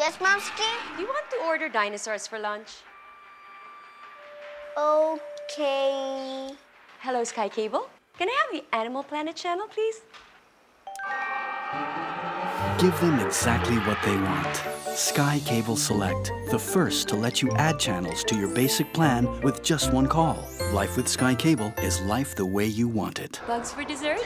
Yes, Momski? Do you want to order dinosaurs for lunch? Okay. Hello, Sky Cable. Can I have the Animal Planet channel, please? Give them exactly what they want. Sky Cable Select, the first to let you add channels to your basic plan with just one call. Life with Sky Cable is life the way you want it. Bugs for dessert?